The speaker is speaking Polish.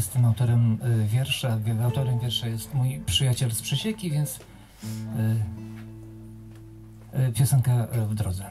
jestem autorem y, wiersza. Autorem wiersza jest mój przyjaciel z Przysieki, więc y, y, piosenka w drodze.